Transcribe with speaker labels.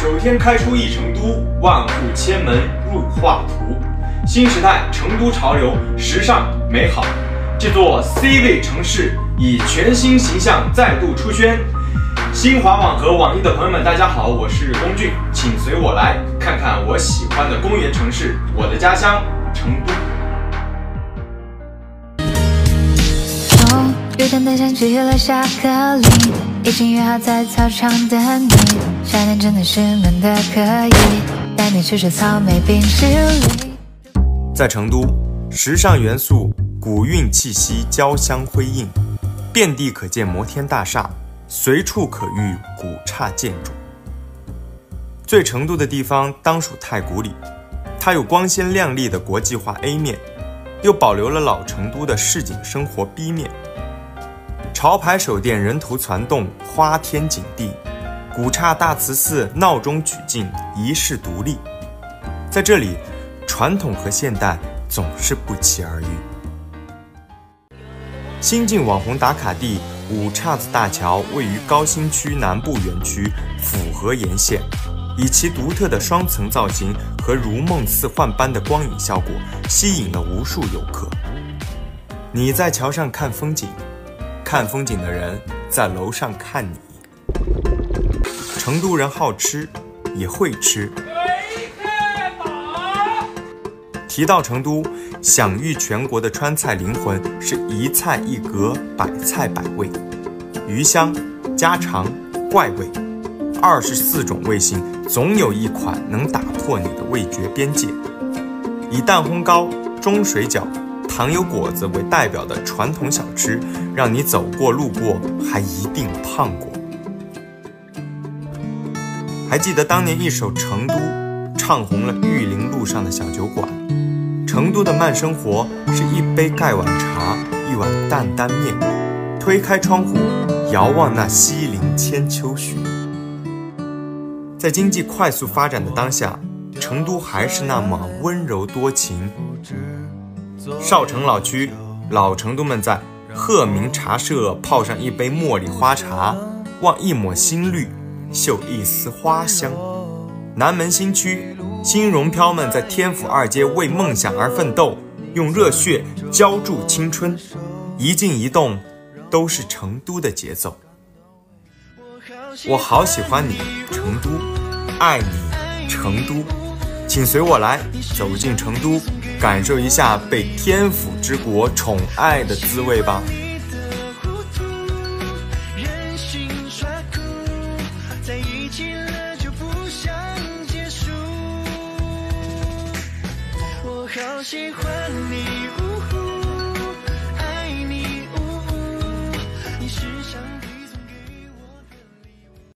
Speaker 1: 九天开出一成都，万户千门入画图。新时代成都潮流，时尚美好。这座 C 位城市以全新形象再度出圈。新华网和网易的朋友们，大家好，我是龚俊，请随我来看看我喜欢的公园城市，我的家乡成都。
Speaker 2: 从雨天的下起了下课铃，已经约好在操场等你。夏天真的是闷的可以，带你去吃草莓冰淇淋。
Speaker 3: 在成都，时尚元素、古韵气息交相辉映，遍地可见摩天大厦，随处可遇古刹建筑。最成都的地方当属太古里，它有光鲜亮丽的国际化 A 面，又保留了老成都的市井生活 B 面。潮牌手店人头攒动，花天锦地；古刹大慈寺闹中取静，遗世独立。在这里。传统和现代总是不期而遇。新晋网红打卡地五岔子大桥位于高新区南部园区府河沿线，以其独特的双层造型和如梦似幻般的光影效果，吸引了无数游客。你在桥上看风景，看风景的人在楼上看你。成都人好吃，也会吃。提到成都，享誉全国的川菜灵魂是一菜一格，百菜百味，鱼香、家常、怪味，二十四种味型，总有一款能打破你的味觉边界。以蛋烘糕、中水饺、糖油果子为代表的传统小吃，让你走过路过还一定胖过。还记得当年一首《成都》，唱红了玉林路上的小酒馆。成都的慢生活是一杯盖碗茶，一碗担担面。推开窗户，遥望那西岭千秋雪。在经济快速发展的当下，成都还是那么温柔多情。少城老区，老成都们在鹤鸣茶社泡上一杯茉莉花茶，望一抹新绿，嗅一丝花香。南门新区。新荣漂们在天府二街为梦想而奋斗，用热血浇筑青春，一静一动都是成都的节奏。我好喜欢你，成都，爱你，成都，请随我来走进成都，感受一下被天府之国宠爱的滋味吧。
Speaker 4: 好喜欢你。